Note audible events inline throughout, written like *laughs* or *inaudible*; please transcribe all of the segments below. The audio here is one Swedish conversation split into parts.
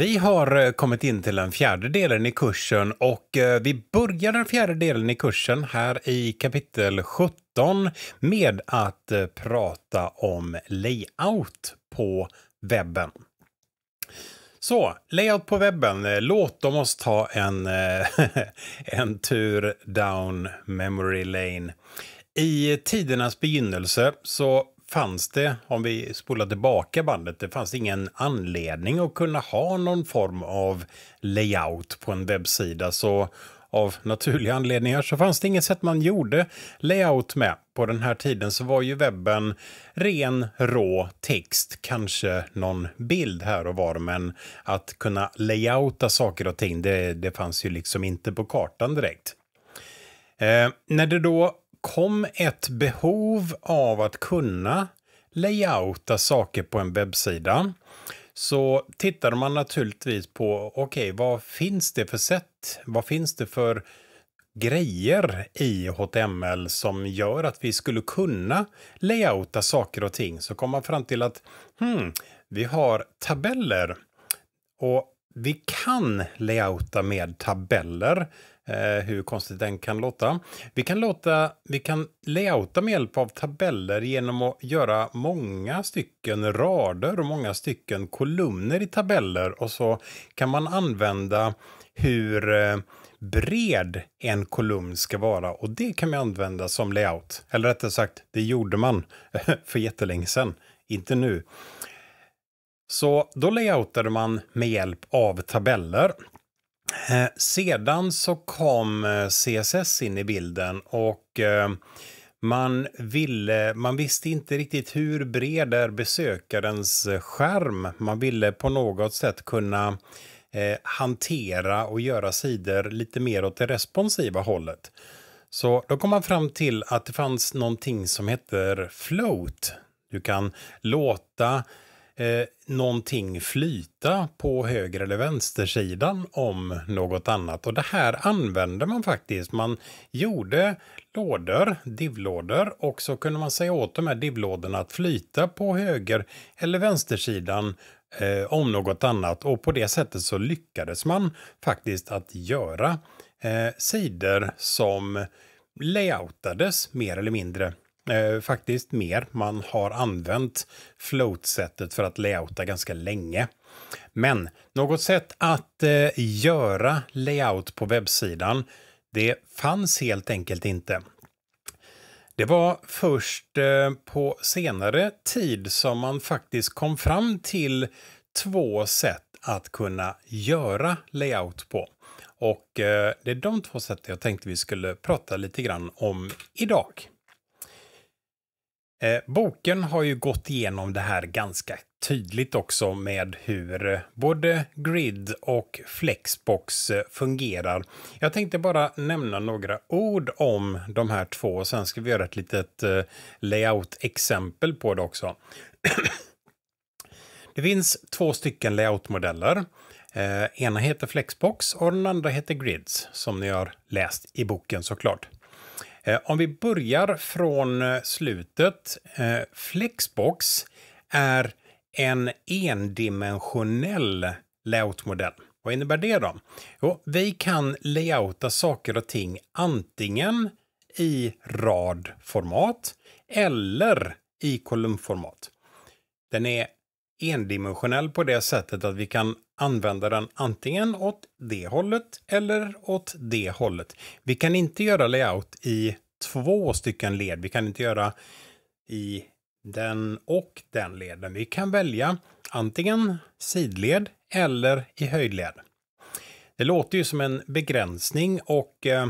Vi har eh, kommit in till den fjärde delen i kursen och eh, vi börjar den fjärde delen i kursen här i kapitel 17 med att eh, prata om layout på webben. Så, layout på webben. Låt oss ta en, *laughs* en tur down memory lane. I tidernas begynnelse så fanns det, om vi spolar tillbaka bandet, det fanns ingen anledning att kunna ha någon form av layout på en webbsida. Så av naturliga anledningar så fanns det inget sätt man gjorde layout med. På den här tiden så var ju webben ren, rå text, kanske någon bild här och var, men att kunna layouta saker och ting, det, det fanns ju liksom inte på kartan direkt. Eh, när det då kom ett behov av att kunna layouta saker på en webbsida så tittade man naturligtvis på, okej, okay, vad finns det för sätt? Vad finns det för grejer i HTML som gör att vi skulle kunna layouta saker och ting? Så kom man fram till att, hmm, vi har tabeller. Och vi kan layouta med tabeller eh, hur konstigt den kan låta. Vi kan, låta, vi kan layouta med hjälp av tabeller genom att göra många stycken rader och många stycken kolumner i tabeller och så kan man använda hur eh, bred en kolumn ska vara och det kan man använda som layout. Eller rättare sagt, det gjorde man *laughs* för jättelänge sedan, inte nu. Så då layoutade man med hjälp av tabeller. Eh, sedan så kom eh, CSS in i bilden och eh, man, ville, man visste inte riktigt hur bred är besökarens skärm. Man ville på något sätt kunna hantera och göra sidor lite mer åt det responsiva hållet. Så då kom man fram till att det fanns någonting som heter float. Du kan låta eh, någonting flyta på höger eller vänstersidan om något annat. Och det här använde man faktiskt. Man gjorde lådor, divlådor och så kunde man säga åt de här divlådorna att flyta på höger eller vänstersidan eh, om något annat. Och på det sättet så lyckades man faktiskt att göra eh, sidor som layoutades mer eller mindre eh, faktiskt mer. Man har använt float-sättet för att layouta ganska länge. Men något sätt att eh, göra layout på webbsidan, det fanns helt enkelt inte. Det var först eh, på senare tid som man faktiskt kom fram till två sätt att kunna göra layout på. Och eh, det är de två sätten jag tänkte vi skulle prata lite grann om idag. Eh, boken har ju gått igenom det här ganska tydligt också med hur eh, både Grid och Flexbox eh, fungerar. Jag tänkte bara nämna några ord om de här två och sen ska vi göra ett litet layout-exempel på det också. *clears throat* det finns två stycken layoutmodeller. Eh, ena heter Flexbox och den andra heter Grids som ni har läst i boken såklart. Eh, om vi börjar från eh, slutet. Eh, Flexbox är en endimensionell layoutmodell. Vad innebär det då? Jo, vi kan layouta saker och ting antingen i radformat eller i kolumnformat. Den är endimensionell på det sättet att vi kan använda den antingen åt det hållet eller åt det hållet. Vi kan inte göra layout i två stycken led. Vi kan inte göra i den och den leden. Vi kan välja antingen sidled eller i höjdled. Det låter ju som en begränsning och eh,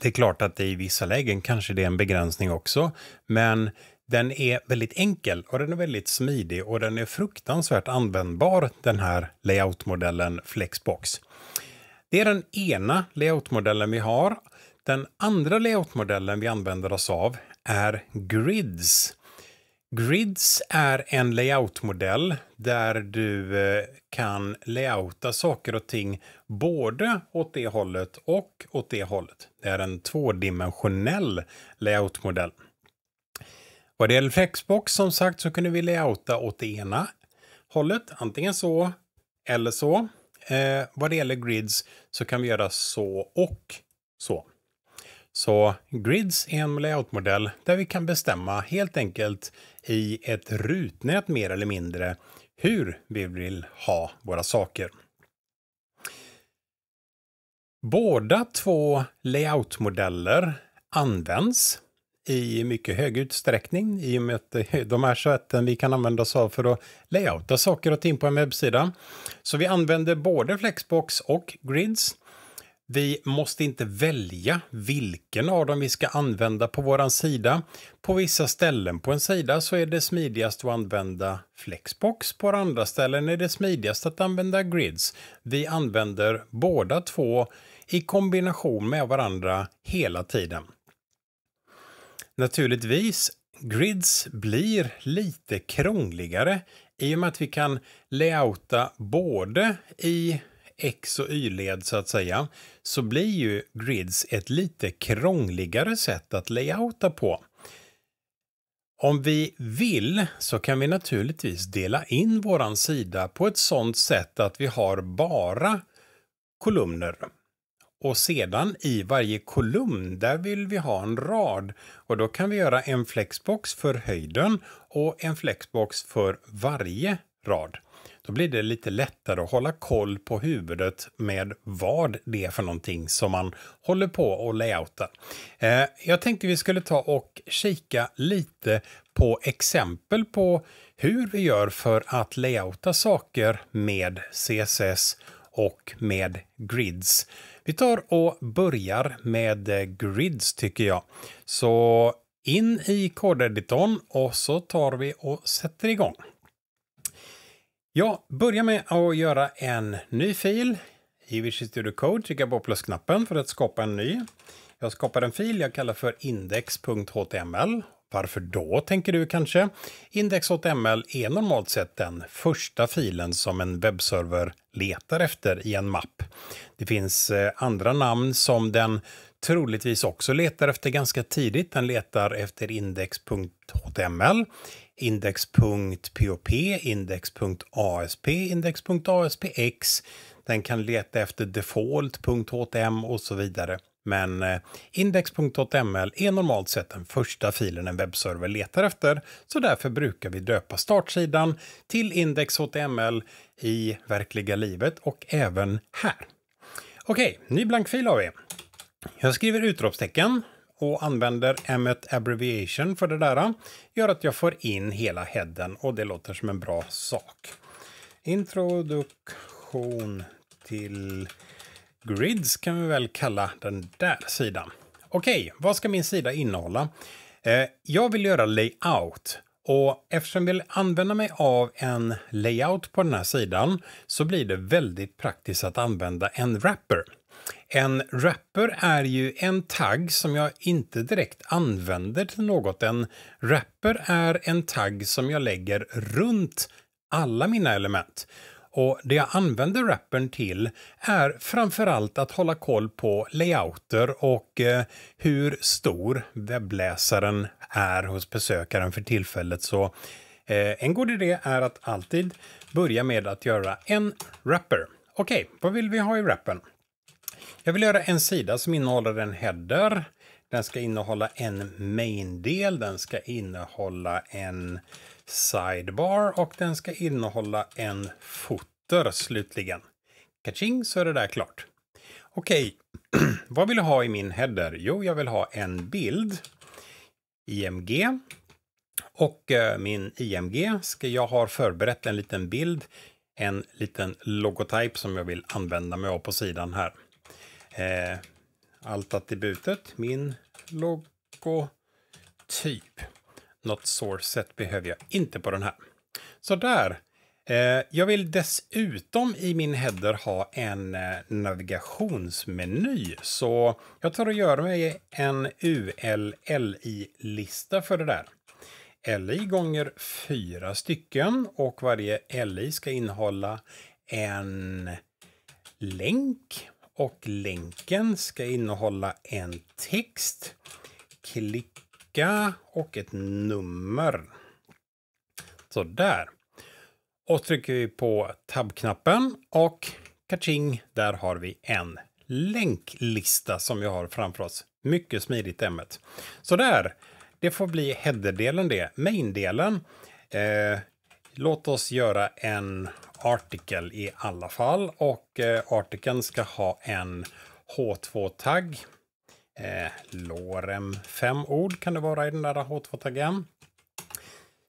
det är klart att det i vissa lägen kanske det är en begränsning också. Men den är väldigt enkel och den är väldigt smidig och den är fruktansvärt användbar den här layoutmodellen Flexbox. Det är den ena layoutmodellen vi har. Den andra layoutmodellen vi använder oss av är Grids. Grids är en layoutmodell där du eh, kan layouta saker och ting både åt det hållet och åt det hållet. Det är en tvådimensionell layoutmodell. Vad det gäller Flexbox som sagt så kunde vi layouta åt det ena hållet, antingen så eller så. Eh, vad det gäller grids så kan vi göra så och så. Så grids är en layoutmodell där vi kan bestämma helt enkelt i ett rutnät mer eller mindre hur vi vill ha våra saker. Båda två layoutmodeller används i mycket hög utsträckning i och med att eh, *laughs* de är sätten vi kan använda oss av för att layouta saker och ting på en webbsida. Så vi använder både Flexbox och Grids. Vi måste inte välja vilken av dem vi ska använda på vår sida. På vissa ställen på en sida så är det smidigast att använda Flexbox. På andra ställen är det smidigast att använda Grids. Vi använder båda två i kombination med varandra hela tiden. Naturligtvis, grids blir lite krångligare i och med att vi kan layouta både i X och Y-led så att säga, så blir ju grids ett lite krångligare sätt att layouta på. Om vi vill så kan vi naturligtvis dela in våran sida på ett sådant sätt att vi har bara kolumner. Och sedan i varje kolumn, där vill vi ha en rad. Och då kan vi göra en flexbox för höjden och en flexbox för varje rad. Då blir det lite lättare att hålla koll på huvudet med vad det är för någonting som man håller på och layouta. Eh, jag tänkte vi skulle ta och kika lite på exempel på hur vi gör för att layouta saker med CSS och med grids. Vi tar och börjar med eh, grids tycker jag. Så in i kodeditorn och så tar vi och sätter igång. Jag börjar med att göra en ny fil. I Visual Studio Code trycker jag på plusknappen för att skapa en ny. Jag skapar en fil jag kallar för index.html. Varför då, tänker du kanske? Index.ml är normalt sett den första filen som en webbserver letar efter i en mapp. Det finns eh, andra namn som den troligtvis också letar efter ganska tidigt. Den letar efter index.html, index.pop, index.asp, index.aspx. Den kan leta efter default.htm och så vidare. Men eh, index.html är normalt sett den första filen en webbserver letar efter, så därför brukar vi döpa startsidan till index.html i verkliga livet och även här. Okej, ny blankfil har vi. Jag skriver utropstecken och använder Emmet abbreviation för det där. Gör att jag får in hela headen och det låter som en bra sak. Introduktion till grids kan vi väl kalla den där sidan. Okej, vad ska min sida innehålla? Eh, jag vill göra layout. Och eftersom jag vill använda mig av en layout på den här sidan så blir det väldigt praktiskt att använda en wrapper. En wrapper är ju en tagg som jag inte direkt använder till något. En wrapper är en tagg som jag lägger runt alla mina element. Och det jag använder rappen till är framförallt att hålla koll på layouter och eh, hur stor webbläsaren är hos besökaren för tillfället. Så eh, en god idé är att alltid börja med att göra en wrapper. Okej, okay, vad vill vi ha i wrappen? Jag vill göra en sida som innehåller en header. Den ska innehålla en main-del, den ska innehålla en sidebar och den ska innehålla en footer slutligen. Kaching så är det där klart. Okej, *clears throat* vad vill jag ha i min header? Jo, jag vill ha en bild. IMG. Och eh, min IMG ska jag ha förberett en liten bild. En liten logotyp som jag vill använda mig av på sidan här. Eh, allt attributet, min logotyp. Något source set behöver jag inte på den här. Så där. Eh, jag vill dessutom i min header ha en eh, navigationsmeny. Så jag tar och gör mig en ULLI-lista för det där. LI gånger fyra stycken och varje LI ska innehålla en länk och länken ska innehålla en text. Klick vecka och ett nummer. Så där. Och trycker vi på tab-knappen och kaching, där har vi en länklista som vi har framför oss. Mycket smidigt ämnet. Så där, det får bli headerdelen det. Main-delen, eh, låt oss göra en article i alla fall. Och eh, artikeln ska ha en H2-tagg. Eh, lorem, fem ord kan det vara i den där H2-taggen.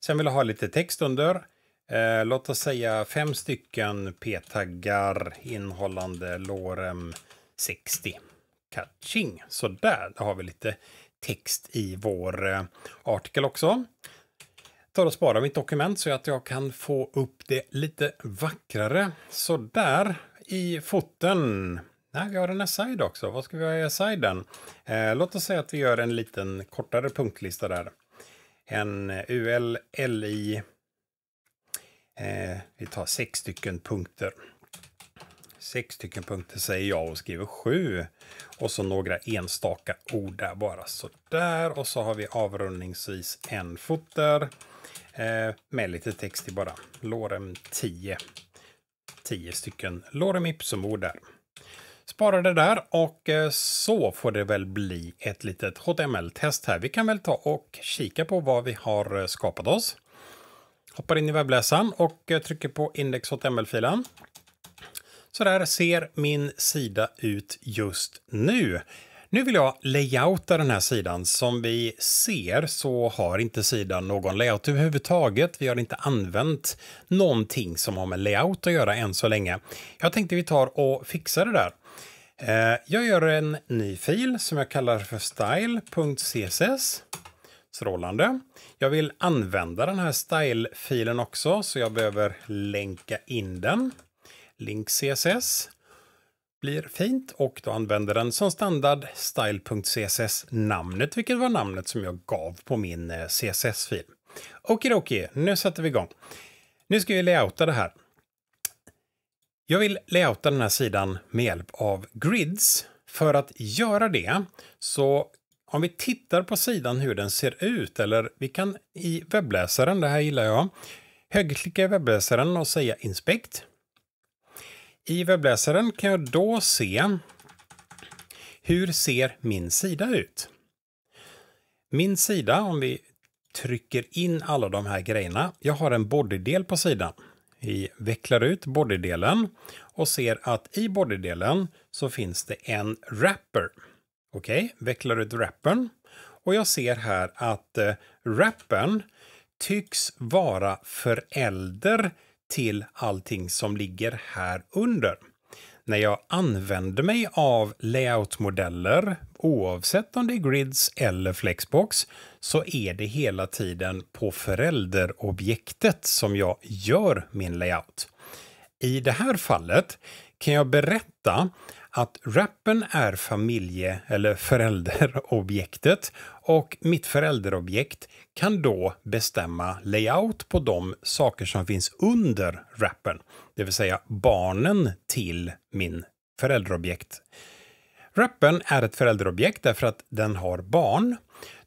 Sen vill jag ha lite text under. Eh, låt oss säga fem stycken p-taggar innehållande lorem 60. Catching. Så där, då har vi lite text i vår eh, artikel också. Tar och sparar mitt dokument så att jag kan få upp det lite vackrare. Så där i foten. Nej, vi har en aside också. Vad ska vi ha i asiden? Eh, låt oss säga att vi gör en liten kortare punktlista där. En eh, UL, LI. Eh, vi tar sex stycken punkter. Sex stycken punkter säger jag och skriver sju. Och så några enstaka ord där bara. Så där. Och så har vi avrundningsvis en footer. Eh, med lite text i bara. Lorem 10. 10 stycken lorem ipsum-ord där. Spara det där och eh, så får det väl bli ett litet HTML-test här. Vi kan väl ta och kika på vad vi har eh, skapat oss. Hoppar in i webbläsaren och eh, trycker på index HTML-filen. Så där ser min sida ut just nu. Nu vill jag layouta den här sidan. Som vi ser så har inte sidan någon layout överhuvudtaget. Vi har inte använt någonting som har med layout att göra än så länge. Jag tänkte vi tar och fixar det där. Eh, jag gör en ny fil som jag kallar för style.css. Strålande. Jag vill använda den här style-filen också, så jag behöver länka in den. Link CSS blir fint och då använder den som standard style.css namnet, vilket var namnet som jag gav på min eh, CSS-fil. Okej, nu sätter vi igång. Nu ska vi layouta det här. Jag vill layouta den här sidan med hjälp av grids. För att göra det så om vi tittar på sidan hur den ser ut, eller vi kan i webbläsaren, det här gillar jag, högerklicka i webbläsaren och säga inspect. I webbläsaren kan jag då se hur ser min sida ut? Min sida, om vi trycker in alla de här grejerna. Jag har en bodydel på sidan. Vi vecklar ut bodydelen och ser att i bodydelen så finns det en wrapper. Okej, okay, vecklar ut wrappern. Och jag ser här att eh, wrappern tycks vara förälder till allting som ligger här under. När jag använder mig av layoutmodeller, oavsett om det är grids eller flexbox, så är det hela tiden på förälderobjektet som jag gör min layout. I det här fallet kan jag berätta att rappen är familje eller förälderobjektet och mitt förälderobjekt kan då bestämma layout på de saker som finns under rappen, det vill säga barnen till min förälderobjekt. Rappen är ett förälderobjekt därför att den har barn.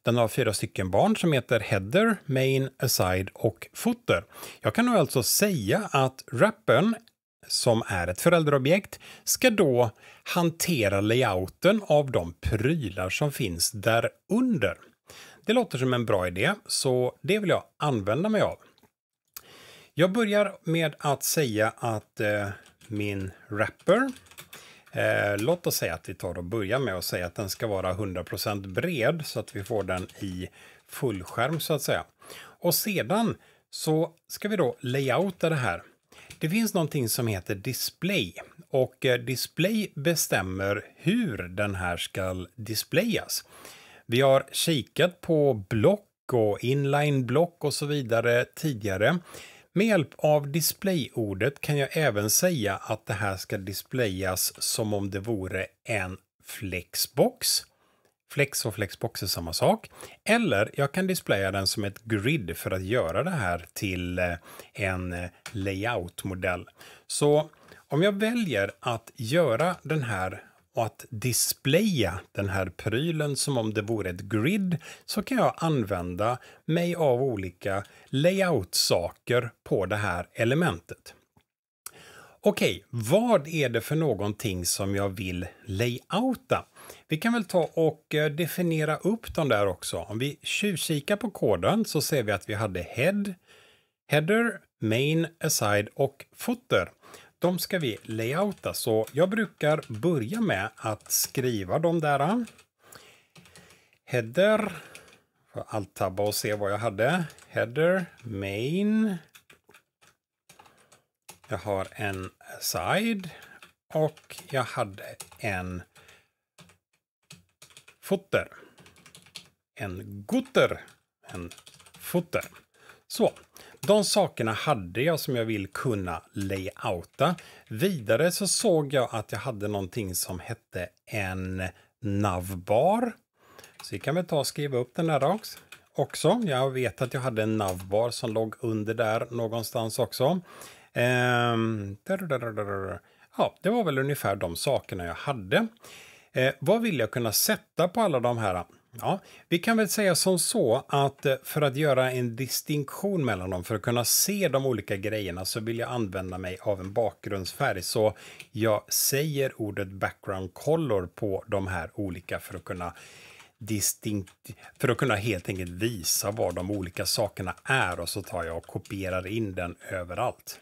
Den har fyra stycken barn som heter header, main, aside och footer. Jag kan nu alltså säga att rappen som är ett föräldraobjekt, ska då hantera layouten av de prylar som finns där under. Det låter som en bra idé, så det vill jag använda mig av. Jag börjar med att säga att eh, min wrapper, eh, låt oss säga att vi tar och börjar med att säga att den ska vara 100% bred så att vi får den i fullskärm så att säga. Och sedan så ska vi då layouta det här det finns någonting som heter display och eh, display bestämmer hur den här ska displayas. Vi har kikat på block och inline-block och så vidare tidigare. Med hjälp av displayordet kan jag även säga att det här ska displayas som om det vore en flexbox. Flex och flexbox är samma sak. Eller jag kan displaya den som ett grid för att göra det här till eh, en eh, layoutmodell. Så om jag väljer att göra den här och att displaya den här prylen som om det vore ett grid så kan jag använda mig av olika layout-saker på det här elementet. Okej, vad är det för någonting som jag vill layouta? Vi kan väl ta och eh, definiera upp dem där också. Om vi tjuvkikar på koden så ser vi att vi hade head, header, main, aside och footer. De ska vi layouta, så jag brukar börja med att skriva de där. Äh, header, får alt-tabba och se vad jag hade. Header, main. Jag har en side och jag hade en footer. En gutter. En footer. Så, de sakerna hade jag som jag vill kunna layouta. Vidare så såg jag att jag hade någonting som hette en navbar. Så vi kan väl ta och skriva upp den där också. Jag vet att jag hade en navbar som låg under där någonstans också. Ehm, ja, det var väl ungefär de sakerna jag hade. Eh, vad vill jag kunna sätta på alla de här? Ja, vi kan väl säga som så att eh, för att göra en distinktion mellan dem, för att kunna se de olika grejerna, så vill jag använda mig av en bakgrundsfärg. Så jag säger ordet background color på de här olika för att kunna distinkt, för att kunna helt enkelt visa vad de olika sakerna är och så tar jag och kopierar in den överallt.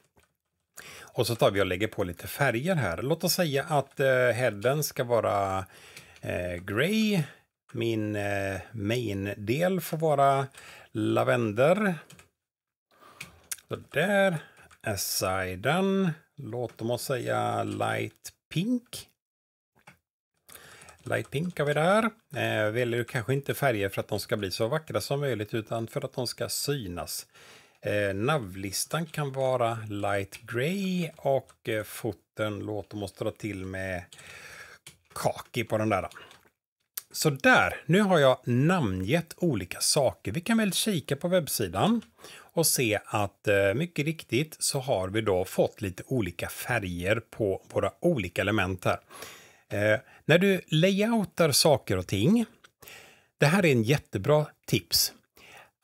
Och så tar vi och lägger på lite färger här. Låt oss säga att eh, headen ska vara eh, grey. Min eh, main-del får vara lavender. Så där. Asiden. Låt oss säga light pink. Light pink har vi där. Eh, väljer kanske inte färger för att de ska bli så vackra som möjligt utan för att de ska synas. Eh, navlistan kan vara light grey och eh, foten, låt oss dra till med kaki på den där. Så där, nu har jag namngett olika saker. Vi kan väl kika på webbsidan och se att eh, mycket riktigt så har vi då fått lite olika färger på våra olika element här. Eh, när du layoutar saker och ting, det här är en jättebra tips.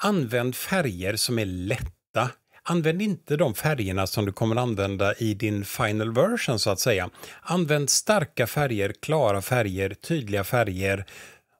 Använd färger som är lätta. Använd inte de färgerna som du kommer använda i din final version så att säga. Använd starka färger, klara färger, tydliga färger.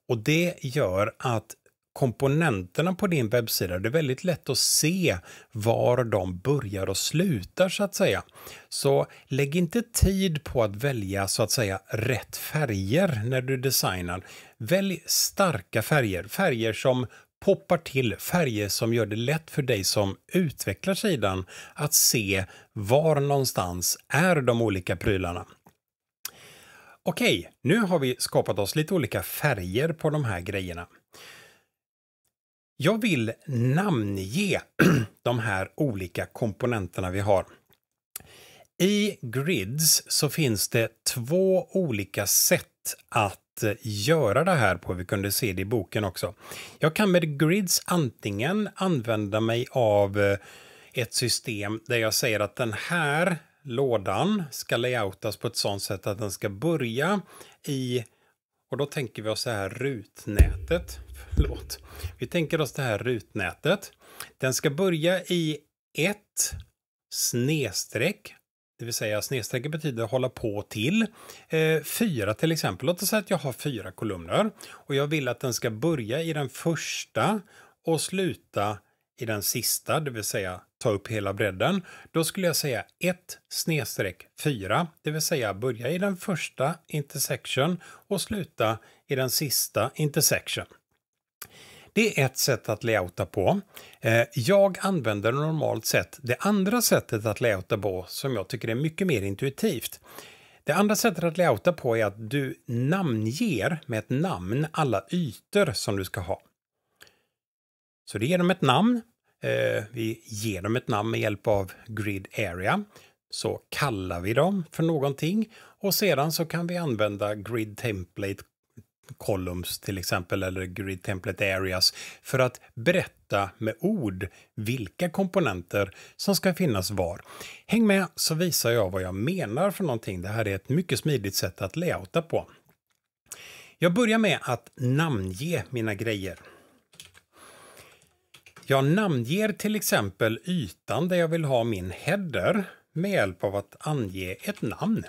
Och det gör att komponenterna på din webbsida, det är väldigt lätt att se var de börjar och slutar så att säga. Så lägg inte tid på att välja så att säga rätt färger när du designar. Välj starka färger, färger som poppar till färger som gör det lätt för dig som utvecklar sidan att se var någonstans är de olika prylarna. Okej, nu har vi skapat oss lite olika färger på de här grejerna. Jag vill namnge *clears throat* de här olika komponenterna vi har. I grids så finns det två olika sätt att eh, göra det här på. Vi kunde se det i boken också. Jag kan med grids antingen använda mig av eh, ett system där jag säger att den här lådan ska layoutas på ett sådant sätt att den ska börja i, och då tänker vi oss det här rutnätet. Förlåt. Vi tänker oss det här rutnätet. Den ska börja i ett snedstreck det vill säga snedstrecket betyder hålla på till. Eh, fyra till exempel. Låt oss säga att jag har fyra kolumner och jag vill att den ska börja i den första och sluta i den sista, det vill säga ta upp hela bredden. Då skulle jag säga 1 snedstreck 4, det vill säga börja i den första intersection och sluta i den sista intersection. Det är ett sätt att layouta på. Eh, jag använder normalt sett det andra sättet att layouta på som jag tycker är mycket mer intuitivt. Det andra sättet att layouta på är att du namnger med ett namn alla ytor som du ska ha. Så det ger dem ett namn. Eh, vi ger dem ett namn med hjälp av Grid Area. Så kallar vi dem för någonting och sedan så kan vi använda Grid Template columns till exempel eller grid template areas för att berätta med ord vilka komponenter som ska finnas var. Häng med så visar jag vad jag menar för någonting. Det här är ett mycket smidigt sätt att layouta på. Jag börjar med att namnge mina grejer. Jag namnger till exempel ytan där jag vill ha min header med hjälp av att ange ett namn.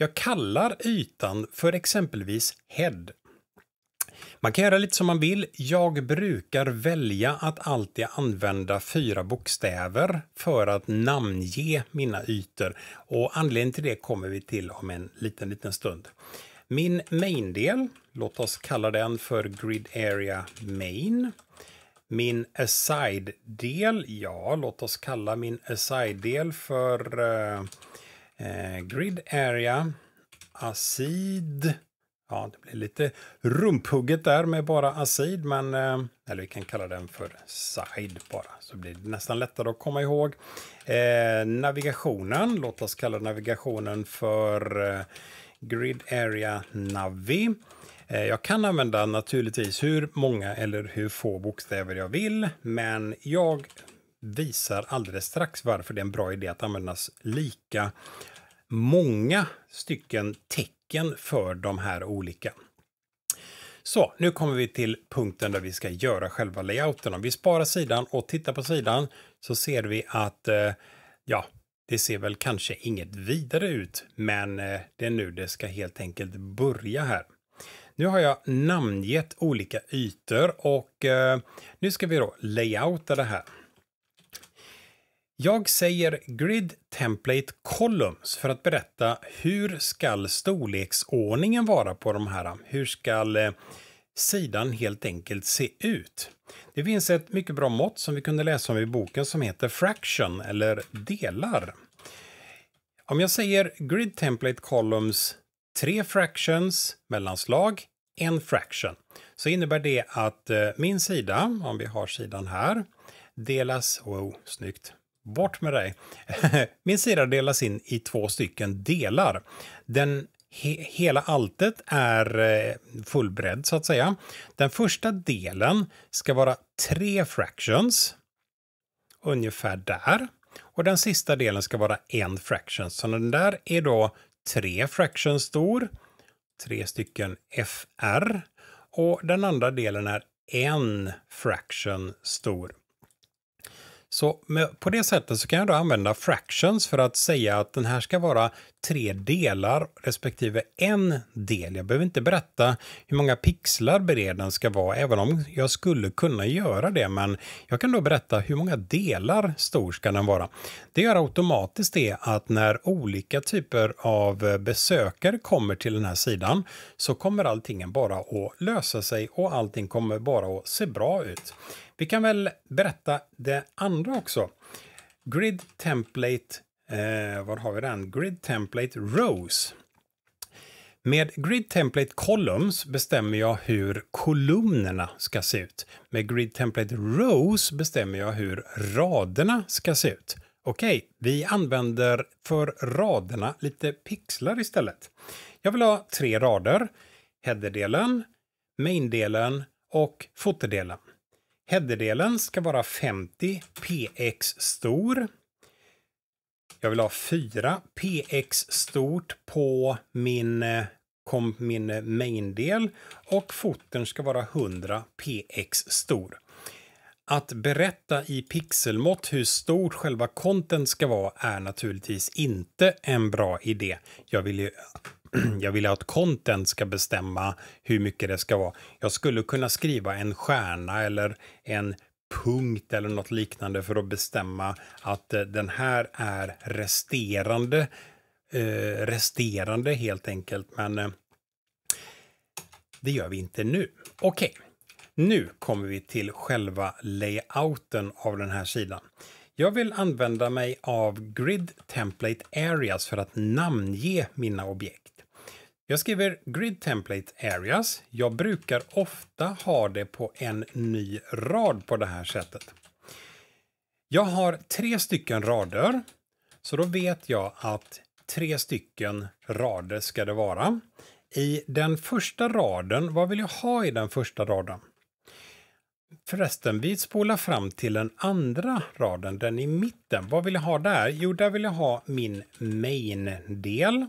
Jag kallar ytan för exempelvis head. Man kan göra lite som man vill. Jag brukar välja att alltid använda fyra bokstäver för att namnge mina ytor. Och anledningen till det kommer vi till om en liten, liten stund. Min main-del, låt oss kalla den för Grid Area Main. Min aside-del, ja, låt oss kalla min aside-del för uh, Eh, Grid Area Acid. Ja, det blir lite rumphugget där med bara acid, men eh, eller vi kan kalla den för side bara, så blir det nästan lättare att komma ihåg. Eh, navigationen, låt oss kalla navigationen för eh, Grid Area Navi. Eh, jag kan använda naturligtvis hur många eller hur få bokstäver jag vill, men jag visar alldeles strax varför det är en bra idé att använda lika många stycken tecken för de här olika. Så, nu kommer vi till punkten där vi ska göra själva layouten. Om vi sparar sidan och tittar på sidan så ser vi att eh, ja, det ser väl kanske inget vidare ut, men eh, det är nu det ska helt enkelt börja här. Nu har jag namngett olika ytor och eh, nu ska vi då layouta det här. Jag säger Grid Template Columns för att berätta hur ska storleksordningen vara på de här. Hur ska eh, sidan helt enkelt se ut? Det finns ett mycket bra mått som vi kunde läsa om i boken som heter fraction eller delar. Om jag säger Grid Template Columns tre fractions, mellanslag, en fraction. Så innebär det att eh, min sida, om vi har sidan här, delas, wow, snyggt, bort med dig. *laughs* min sida delas in i två stycken delar. Den he hela alltet är eh, fullbredd så att säga. Den första delen ska vara tre fractions, ungefär där. Och den sista delen ska vara en fraction. Så den där är då tre fractions stor, tre stycken FR och den andra delen är en fraction stor. Så med, på det sättet så kan jag då använda fractions för att säga att den här ska vara tre delar respektive en del. Jag behöver inte berätta hur många pixlar bereden ska vara, även om jag skulle kunna göra det. Men jag kan då berätta hur många delar stor ska den vara. Det gör automatiskt det att när olika typer av besökare kommer till den här sidan så kommer allting bara att lösa sig och allting kommer bara att se bra ut. Vi kan väl berätta det andra också. Grid Template, eh, var har vi den? Grid Template Rows. Med Grid Template Columns bestämmer jag hur kolumnerna ska se ut. Med Grid Template Rows bestämmer jag hur raderna ska se ut. Okej, vi använder för raderna lite pixlar istället. Jag vill ha tre rader. Headerdelen, maindelen och fotodelen. Headerdelen ska vara 50 px stor. Jag vill ha 4 px stort på min, kom, min main-del och foten ska vara 100 px stor. Att berätta i pixelmått hur stort själva content ska vara är naturligtvis inte en bra idé. Jag vill ju *clears throat* jag vill att content ska bestämma hur mycket det ska vara. Jag skulle kunna skriva en stjärna eller en punkt eller något liknande för att bestämma att eh, den här är resterande. Eh, resterande helt enkelt, men eh, det gör vi inte nu. Okej, okay. nu kommer vi till själva layouten av den här sidan. Jag vill använda mig av Grid Template Areas för att namnge mina objekt. Jag skriver Grid Template Areas. Jag brukar ofta ha det på en ny rad på det här sättet. Jag har tre stycken rader, så då vet jag att tre stycken rader ska det vara. I den första raden, vad vill jag ha i den första raden? Förresten, vi spolar fram till den andra raden, den i mitten. Vad vill jag ha där? Jo, där vill jag ha min main-del.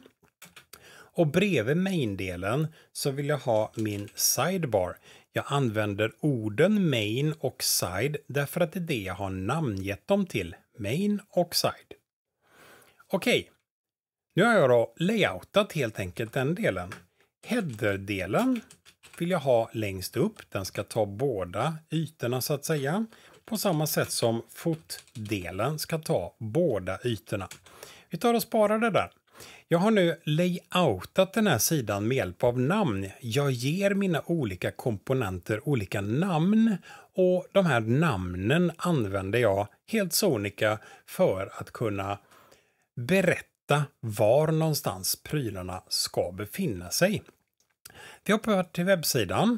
Och bredvid main-delen så vill jag ha min sidebar. Jag använder orden main och side därför att det är det jag har namngett dem till. Main och side. Okej, nu har jag då layoutat helt enkelt den delen. Header-delen vill jag ha längst upp. Den ska ta båda ytorna så att säga. På samma sätt som fotdelen ska ta båda ytorna. Vi tar och sparar det där. Jag har nu layoutat den här sidan med hjälp av namn. Jag ger mina olika komponenter olika namn och de här namnen använder jag helt sonika för att kunna berätta var någonstans prylarna ska befinna sig. Vi hoppar till webbsidan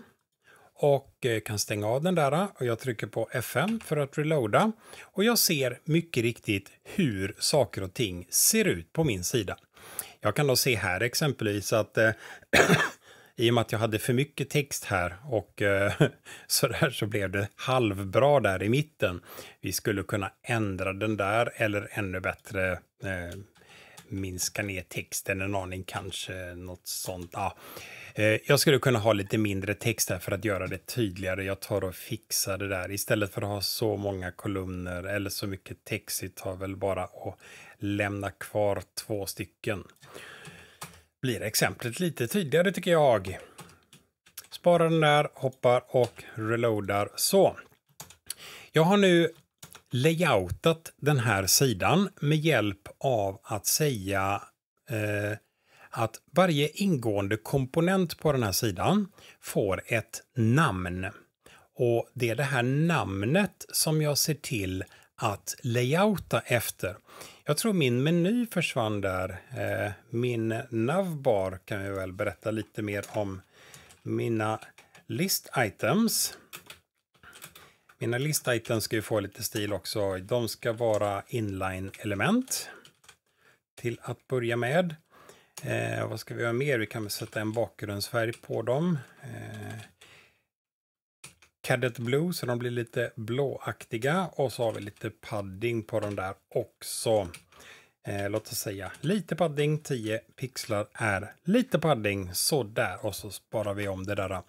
och eh, kan stänga av den där och jag trycker på F5 för att reloada och jag ser mycket riktigt hur saker och ting ser ut på min sida. Jag kan då se här exempelvis att eh, *clears throat* i och med att jag hade för mycket text här och eh, *laughs* så där så blev det halvbra där i mitten. Vi skulle kunna ändra den där eller ännu bättre eh, minska ner texten en aning kanske, något sånt. Ja. Eh, jag skulle kunna ha lite mindre text här för att göra det tydligare. Jag tar och fixar det där. Istället för att ha så många kolumner eller så mycket text, jag tar väl bara och lämna kvar två stycken. Blir exemplet lite tydligare tycker jag. Sparar den där, hoppar och reloadar. Så. Jag har nu layoutat den här sidan med hjälp av att säga eh, att varje ingående komponent på den här sidan får ett namn. Och det är det här namnet som jag ser till att layouta efter. Jag tror min meny försvann där. Eh, min navbar kan jag väl berätta lite mer om. Mina list items. Mina list items ska ju få lite stil också. De ska vara inline element till att börja med. Eh, vad ska vi göra mer? Vi kan väl sätta en bakgrundsfärg på dem. Eh, Cadet Blue så de blir lite blåaktiga och så har vi lite padding på dem där också. Eh, låt oss säga lite padding, 10 pixlar är lite padding, så där och så sparar vi om det där.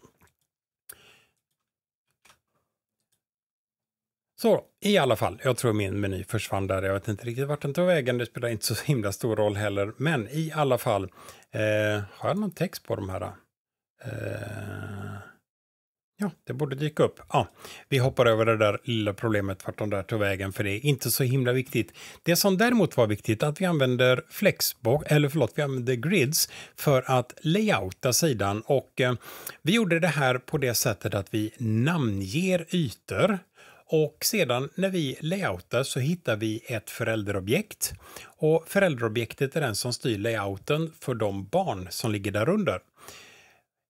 Så i alla fall, jag tror min meny försvann där. Jag vet inte riktigt vart den tog vägen. Det spelar inte så himla stor roll heller. Men i alla fall, eh, har jag någon text på de här? Eh, ja, det borde dyka upp. Ja, vi hoppar över det där lilla problemet vart de där tog vägen, för det är inte så himla viktigt. Det som däremot var viktigt, att vi använder flexbox, eller förlåt, vi använder grids för att layouta sidan och eh, vi gjorde det här på det sättet att vi namnger ytor och sedan när vi layoutar så hittar vi ett förälderobjekt. Och förälderobjektet är den som styr layouten för de barn som ligger där under.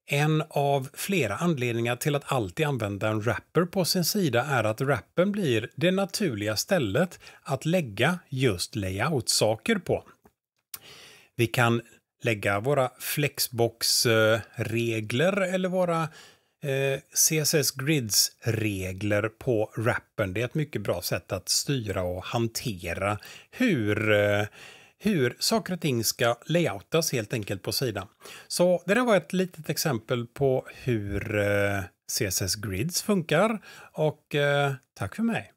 En av flera anledningar till att alltid använda en wrapper på sin sida är att wrappen blir det naturliga stället att lägga just layout-saker på. Vi kan lägga våra flexbox-regler eh, eller våra eh, CSS Grids regler på rappen, Det är ett mycket bra sätt att styra och hantera hur eh, hur saker och ting ska layoutas helt enkelt på sidan. Så det där var ett litet exempel på hur eh, CSS Grids funkar och eh, tack för mig.